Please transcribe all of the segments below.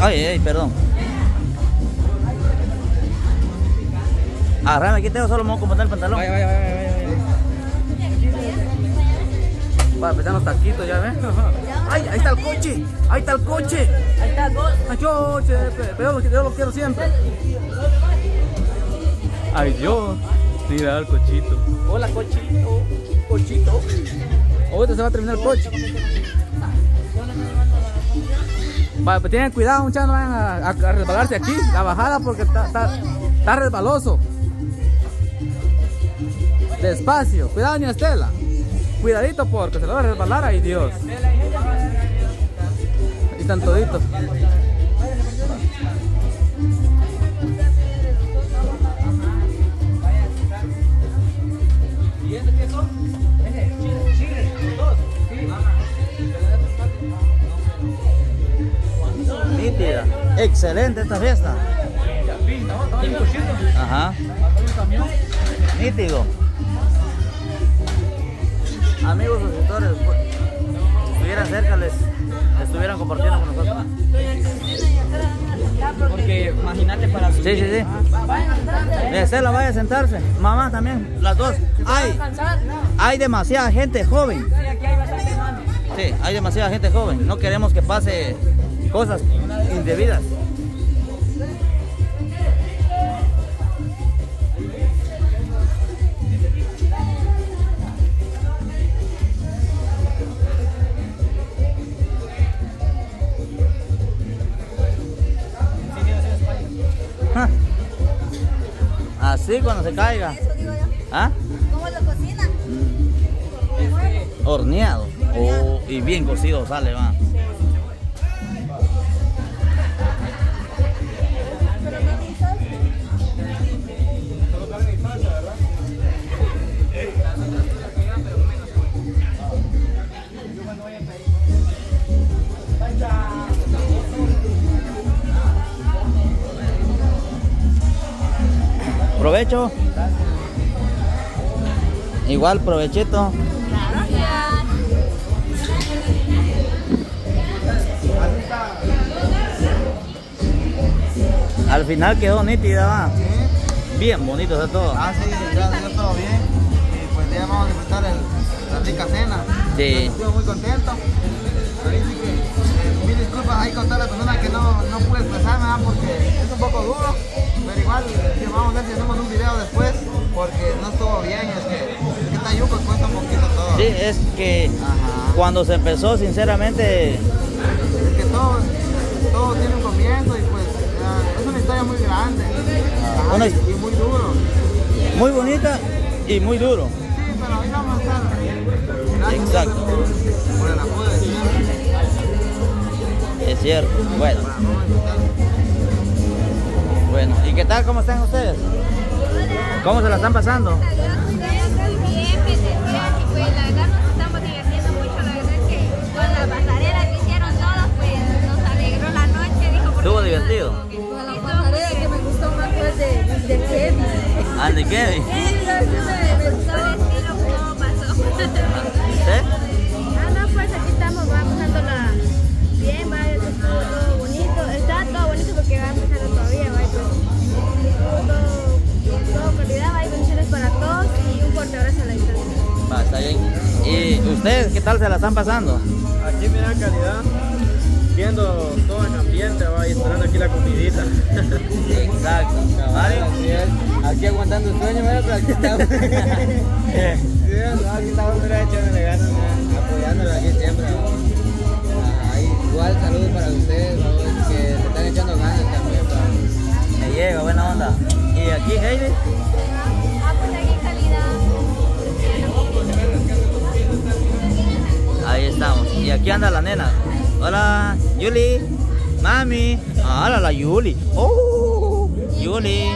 Ay, ay, perdón. Agarrame, aquí tengo solo me voy a el pantalón. Vaya, vaya, vaya, vaya. vaya. Para empezar los taquitos, ya ven. ¡Ay, ahí está el coche! ¡Ahí está el coche! Ahí está el gol. ¡Ay, coche! Pero yo lo quiero siempre. ¡Ay, Dios! Mira el cochito. Hola, cochito. Cochito. Ahorita se va a terminar el coche. Pues tienen cuidado, muchachos, no vayan a, a- a resbalarse aquí, la bajada, porque está, está, está resbaloso. Despacio, cuidado, doña Estela. Cuidadito porque se lo va a resbalar, ay Dios. Y están toditos. ¿Y este qué son? Chile, chile, dos. Sí. Nítida. Excelente esta fiesta. Sí. Ajá. Nítido. Amigos suscriptores, pues, si estuvieran cerca, les estuvieran compartiendo con nosotros. Porque imagínate para Sí, sí, sí. Eh, Estela, vaya a sentarse. Mamá también, las dos. Hay, hay demasiada gente joven. Sí. Sí, hay demasiada gente joven. No queremos que pase cosas indebidas. Así cuando se caiga. ¿Ah? ¿Cómo lo cocinan? Horneado. Oh, y bien cocido sale, va. Provecho. Igual provechito. Al final quedó nítida, va. Bien bonito está todo. Ah, sí, gracias Dios todo bien. Y pues ya vamos a disfrutar el, la rica cena. Sí. Estuve muy contento. Ahí sí que, eh, mil disculpas ahí con todas las personas que no, no pude expresarme, ¿verdad? porque es un poco duro. Igual que vamos a ver si hacemos un video después, porque no estuvo bien. Es que, es que Tayuco cuesta un poquito todo. Sí, es que Ajá. cuando se empezó, sinceramente, Es que todo, todo tiene un comienzo y pues es una historia muy grande. Ajá, Una y, muy duro. muy bonita y muy duro. Sí, pero vamos a estar. Gracias Exacto. Por, por el apoyo de siempre. Es cierto. Bueno. Bueno. ¿Y qué tal? ¿Cómo están ustedes? ¿Cómo se la están pasando? Bien, está bien. ¿Y ustedes qué tal se la están pasando? Aquí mira calidad, viendo todo el ambiente, va, y esperando aquí la comidita. Exacto. ¿Vale? Aquí aguantando el sueño, ¿verdad? pero aquí estamos. Sí, no, aquí estamos mira, echándole ganas, mira, apoyándolo aquí siempre. Ah, igual saludos para ustedes, ¿no? que le están echando ganas también. Me llega, buena onda. ¿Y aquí, Heidi? Aquí anda la nena. Hola, Yuli. Mami. Ah, Hola, la Yuli. Oh, Yuli.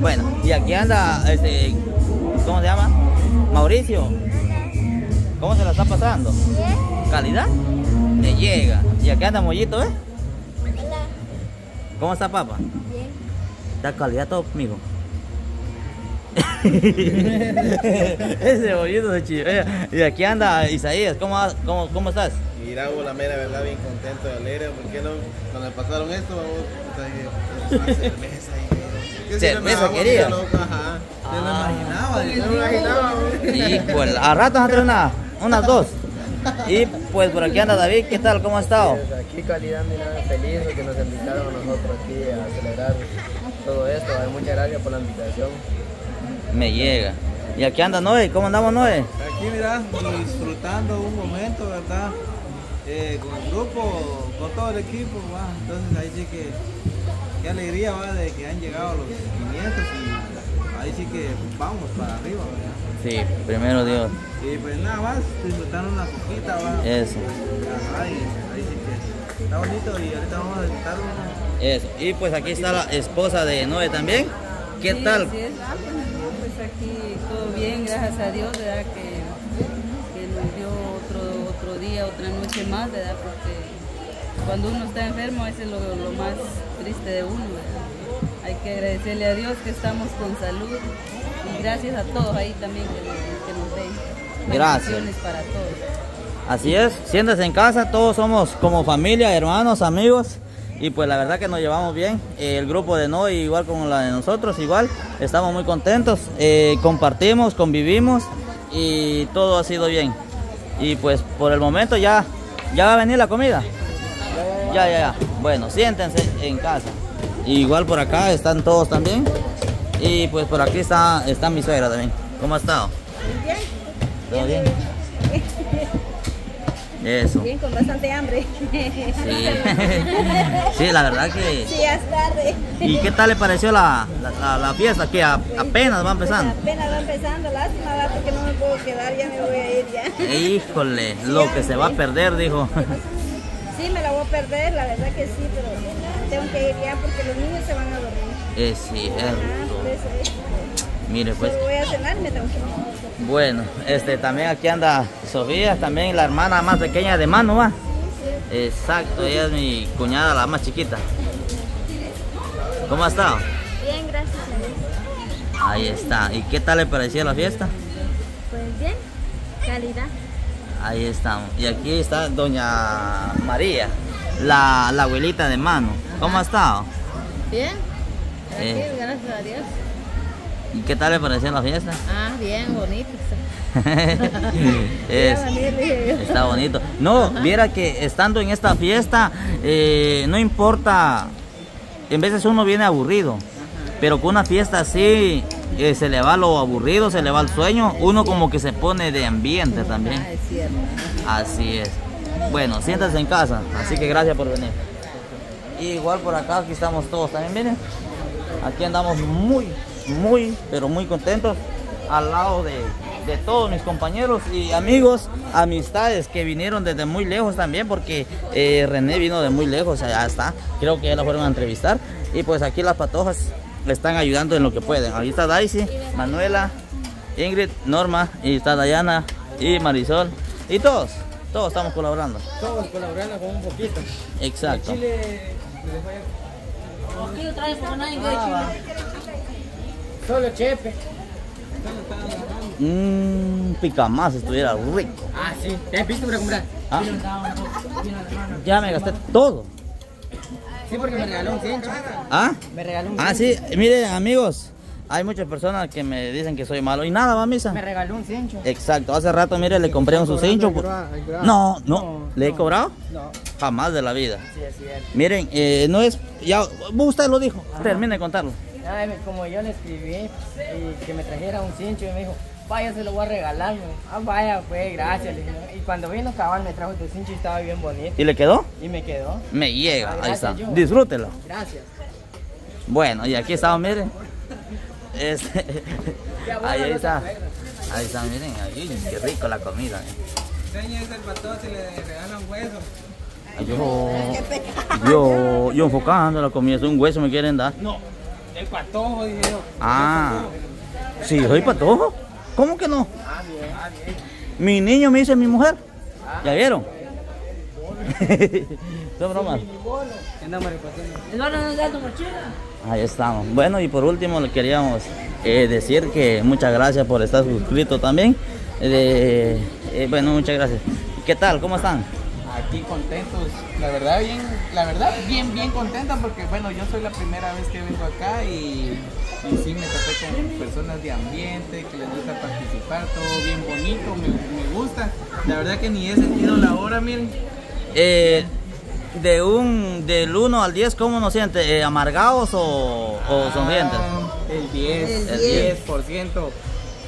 Bueno, y aquí anda, este, ¿cómo se llama? Mauricio. ¿Cómo se la está pasando? Bien. ¿Calidad? Le llega. Y aquí anda Mollito, ¿eh? Hola. ¿Cómo está, papá? Bien. Da calidad todo, amigo. Ese bonito de chivea. Y aquí anda Isaías, ¿cómo, cómo, cómo estás? Mira, vos, la mera verdad, bien contento y alegre, porque no, cuando me pasaron esto, dije, pues, cerveza y que si Cerveza no quería. loco, Ajá. Yo no Ah. imaginaba, yo no imaginaba. Y pues a ratos entre una, unas dos. Y pues por aquí anda David, ¿qué tal? ¿Cómo ha estado? Pues aquí calidad, mira, feliz de que nos invitaron a nosotros aquí a celebrar todo esto. Muchas gracias por la invitación. Me llega. Y aquí anda Noé, ¿cómo andamos Noé? Aquí mira, disfrutando un momento, ¿verdad? Eh, con el grupo, con todo el equipo, ¿va? entonces ahí sí que, qué alegría va de que han llegado los 500 y ahí sí que vamos para arriba, ¿verdad? Sí, primero Dios. Y pues nada más, disfrutando una coquita, va. Eso. Ajá, y ahí sí que está bonito y ahorita vamos a disfrutar una... Eso. Y pues aquí está la esposa de Noé también. ¿Qué Sí, tal? así es. Ah, pues, no, pues aquí todo bien, gracias a Dios, ¿verdad? Que, que nos dio otro, otro día, otra noche más, ¿verdad? Porque cuando uno está enfermo, eso es lo, lo más triste de uno, ¿verdad? Hay que agradecerle a Dios que estamos con salud y gracias a todos ahí también que, nos- que nos den. Gracias. Para todos. Así es, siéntese en casa, todos somos como familia, hermanos, amigos. Y pues la verdad que nos llevamos bien. Eh, el grupo de Noé, igual como la de nosotros, igual. Estamos muy contentos. eh, compartimos, convivimos y todo ha sido bien. Y pues por el momento ya, ya va a venir la comida. Ya, ya, ya. Bueno, siéntense en casa. Igual por acá están todos también. Y pues por aquí está, está mi suegra también. ¿Cómo ha estado? Bien, ¿Todo bien? Eso. bien, con bastante hambre. Sí. sí, la verdad que... Sí, ya es tarde. ¿Y qué tal le pareció la, la, la- la fiesta? Que a- apenas va empezando. Apenas va empezando, lástima, va, porque no me puedo quedar, ya me voy a ir ya. Híjole, lo que se va a perder, dijo. Sí, me la voy a perder, la verdad que sí, pero tengo que ir ya porque los niños se van a dormir. Es Ah, cierto. por eso, eh. Mire, pues, Solo voy a cenar y me tengo que ir. Bueno, este también aquí anda Sofía, también la hermana más pequeña de Manu, ¿va? Exacto, ella es mi cuñada, la más chiquita. ¿Cómo ha estado? Bien, gracias a Dios. Ahí está. ¿Y qué tal le pareció la fiesta? Pues bien, calidad. Ahí estamos. Y aquí está doña María, la, la abuelita de Manu. ¿Cómo ha estado? Bien, Eh. gracias a Dios. ¿Y qué tal le pareció la fiesta? Ah, bien, bonito. Es- está bonito. No, viera que estando en esta fiesta, eh, no importa, en veces uno viene aburrido, pero con una fiesta así, eh, se le va lo aburrido, se le va el sueño, uno como que se pone de ambiente también. cierto. Así es. Bueno, siéntase en casa, así que gracias por venir. Igual por acá, aquí estamos todos también, miren. Aquí andamos muy, muy, pero muy contentos al lado de, de todos mis compañeros y amigos, amistades que vinieron desde muy lejos también, porque eh, René vino de muy lejos, allá está. Creo que ya la fueron a entrevistar. Y pues aquí las patojas le están ayudando en lo que pueden. Ahí está Daisy, Manuela, Ingrid, Norma, y está Dayana y Marisol. Y todos, todos estamos colaborando. Todos colaborando con un poquito. Exacto. Chile, solo Chepe. Mmm, pica más, estuviera rico. Ah, sí. ¿Te has visto para comprar? Ah, Ya me gasté todo. Sí, porque me regaló un cincho. ¿Ah? Me regaló un Ah, sí, miren amigos, hay muchas personas que me dicen que soy malo y nada, va misa. Me regaló un cincho. Exacto, hace rato, mire, le compré un su cincho. No, no, ¿le he cobrado? No. Jamás de la vida. Sí, es cierto. Miren, eh, no es, ya, usted lo dijo, termine de contarlo. Ay, como yo le escribí y que me trajera un cincho y me dijo, vaya, se lo voy a regalar. me. Ah, vaya, pues, gracias. le dije. Y cuando vino cabal me trajo este cincho y estaba bien bonito. ¿Y le quedó? Y me quedó. Me llega, ahí está. Yo. Disfrútelo. Gracias. Bueno, y aquí estamos, miren. Este, ahí está. Ahí está, miren, ahí, qué rico la comida. eh. Enséñese el pato si le regalan hueso. Yo, yo, yo enfocando la comida, es un hueso me quieren dar. No, el patojo, dije yo. Ah, sí, soy patojo. ¿Cómo que no? Ah, bien, ah, bien. Mi niño me dice mi mujer. ¿Ya vieron? ¿Qué broma? Anda mariposando. Eduardo, ¿no da tu mochila? Ahí estamos. Bueno, y por último le queríamos eh, decir que muchas gracias por estar suscrito también. Eh, eh, bueno, muchas gracias. ¿Qué tal? ¿Cómo están? Aquí contentos, la verdad bien, la verdad bien, bien contenta porque bueno, yo soy la primera vez que vengo acá y, y sí me topé con personas de ambiente que les gusta participar, todo bien bonito, me, me gusta. La verdad que ni he sentido la hora, miren. Eh, de un del 1 al 10, ¿cómo nos siente? Eh, ¿Amargados o, o sonrientes? Ah, el 10, El el 10%.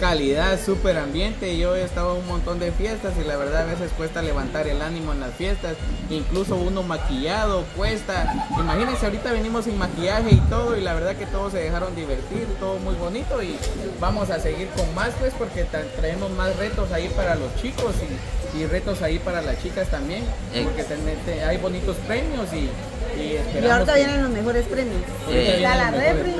Calidad, súper ambiente. Yo he estado en un montón de fiestas y la verdad a veces cuesta levantar el ánimo en las fiestas. Incluso uno maquillado cuesta. Imagínense, ahorita venimos sin maquillaje y todo y la verdad que todos se dejaron divertir, todo muy bonito y vamos a seguir con más pues porque tra- traemos más retos ahí para los chicos y, y retos ahí para las chicas también. Porque hay bonitos premios y, y esperamos Y ahorita que- vienen los mejores premios. Eh, Está la refri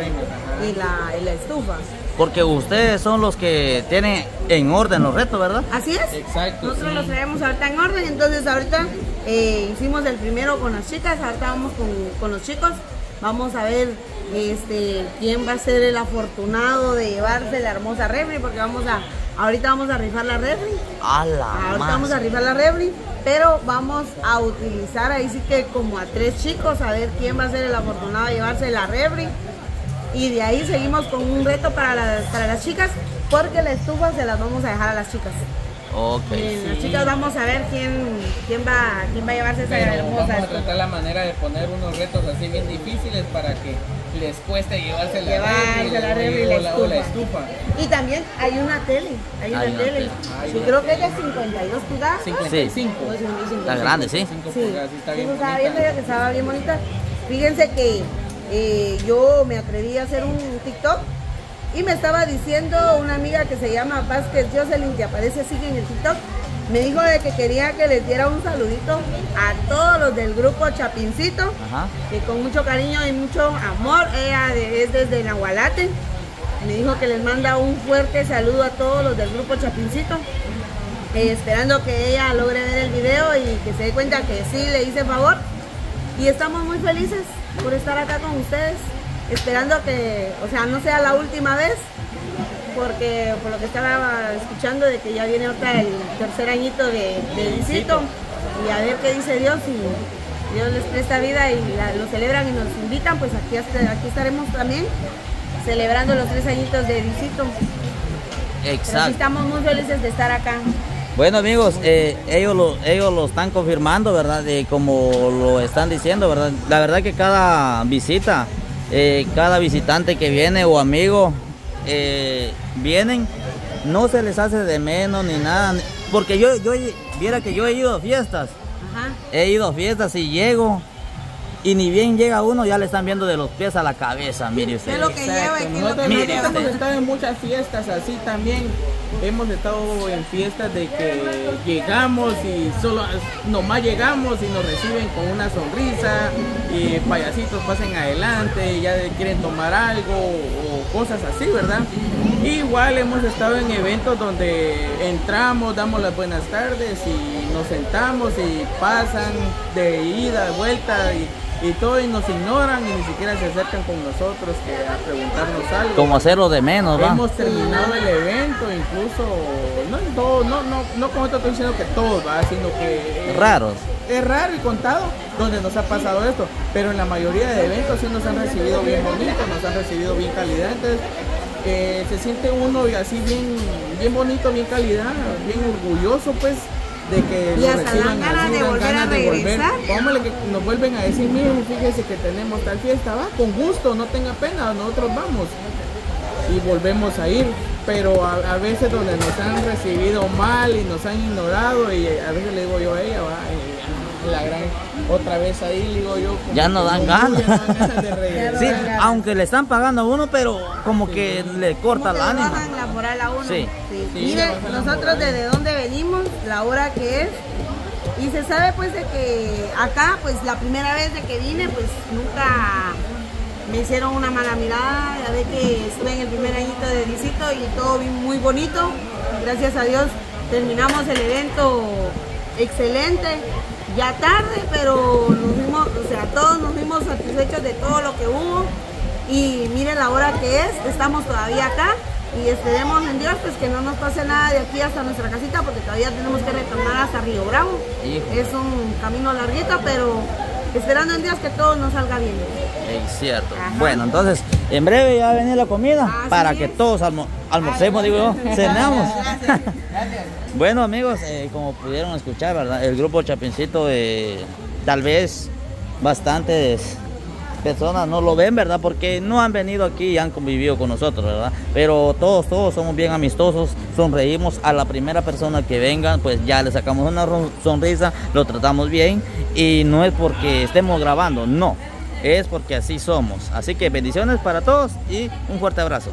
y la, y la estufa. Porque ustedes son los que tienen en orden los retos, ¿verdad? Así es. Exacto. Nosotros sí. los traemos ahorita en orden, entonces ahorita eh, hicimos el primero con las chicas, ahorita vamos con, con los chicos, vamos a ver este quién va a ser el afortunado de llevarse la hermosa refri, porque vamos a, ahorita vamos a rifar la refri, A la ahorita más. vamos a rifar la refri, pero vamos a utilizar ahí sí que como a tres chicos, a ver quién va a ser el afortunado de llevarse la refri. Y de ahí seguimos con un reto para las, para las chicas, porque la estufa se las vamos a dejar a las chicas. Ok. Miren, las chicas vamos a ver quién, quién, va, quién va a llevarse esa Pero vamos a estufa. tratar la manera de poner unos retos así bien difíciles para que les cueste llevarse la Llevarse refri la refri la o la, o la estufa. Y también hay una tele, hay una Hay una tele. tele. Hay Sí, una creo que es de 52 pulgadas. 55. O 55. Está grande, sí. 5 Sí, pulgadas, sí, está sí, bien estaba viendo que estaba bien bonita. Fíjense que eh, yo me atreví a hacer un TikTok y me estaba diciendo una amiga que se llama Vázquez Jocelyn, que aparece así en el TikTok, me dijo de que quería que les diera un saludito a todos los del grupo Chapincito, Ajá. que con mucho cariño y mucho amor, ella es desde Nahualate. Me dijo que les manda un fuerte saludo a todos los del grupo Chapincito. eh, esperando que ella logre ver el video y que se dé cuenta que sí le hice favor. Y estamos muy felices por estar acá con ustedes, esperando que, o sea, no sea la última vez, porque por lo que estaba escuchando de que ya viene otra el tercer añito de, de visito y a ver qué dice Dios y Dios les presta vida y la- lo celebran y nos invitan, pues aquí, aquí estaremos también celebrando los tres añitos de visito. Pero sí Exacto. estamos muy felices de estar acá. Bueno amigos, eh, ellos, lo, ellos lo están confirmando, ¿verdad? De como lo están diciendo, ¿verdad? La verdad que cada visita, eh, cada visitante que viene o amigo, eh, vienen, no se les hace de menos ni nada. Porque yo, yo viera que yo he ido a fiestas, Ajá. he ido a fiestas y llego y ni bien llega uno ya le están viendo de los pies a la cabeza, mire usted. ¿Qué es lo que lleva y qué es lo Nosotros, que hemos estado en muchas fiestas así también. Hemos estado en fiestas de que llegamos y solo nomás llegamos y nos reciben con una sonrisa y payasitos pasen adelante, ya quieren tomar algo o cosas así, ¿verdad? Igual hemos estado en eventos donde entramos, damos las buenas tardes y nos sentamos y pasan de ida, de vuelta y, y todo y nos ignoran y ni siquiera se acercan con nosotros que a preguntarnos algo. Como hacerlo de menos, ¿va? Hemos terminado el evento, incluso, no en todo, no, no, no como te estoy diciendo que todos, ¿va? sino que eh, Raros. es raro y contado donde nos ha pasado esto, pero en la mayoría de eventos sí nos han recibido bien bonito, nos han recibido bien calidad, entonces eh, se siente uno así bien, bien bonito, bien calidad, bien orgulloso pues de que Y hasta dan ganas así, de volver a ganas de volver. regresar. Póngale que nos vuelven a decir, miren, fíjese que tenemos tal fiesta, va, con gusto, no tenga pena, nosotros vamos y volvemos a ir. Pero a, a veces donde nos han recibido mal y nos han ignorado y a veces le digo yo a ella, va, la gran, otra vez ahí le digo yo. como Ya no dan ganas. de. Sí, aunque le están pagando a uno, pero como que le corta ¿Cómo el la moral a uno? Sí. Sí, Miren, la nosotros desde dónde venimos, la hora que es, y se sabe pues de que acá, pues la primera vez de que vine, pues nunca me hicieron una mala mirada, ya ve que estuve en el primer añito de visito y todo muy bonito, gracias a Dios terminamos el evento excelente, ya tarde, pero nos fuimos todos nos fuimos satisfechos de todo lo que hubo. Y miren la hora que es, estamos todavía acá y esperemos en Dios pues que no nos pase nada de aquí hasta nuestra casita porque todavía tenemos que retornar hasta Río Bravo. Hijo. Es un camino larguito, pero esperando en Dios que todo nos salga bien. Es cierto. Ajá. Bueno, entonces, en breve ya va a venir la comida Así para que todos almo- almorcemos, digo yo, cenamos. bueno, amigos, eh, como pudieron escuchar, ¿verdad? El grupo Chapincito, eh, tal vez bastantes personas no lo ven, ¿verdad? Porque no han venido aquí y han convivido con nosotros, ¿verdad? Pero todos, todos somos bien amistosos, sonreímos a la primera persona que venga, pues ya le sacamos una sonrisa, lo tratamos bien y no es porque estemos grabando, no, es porque así somos. Así que bendiciones para todos y un fuerte abrazo.